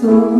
follow，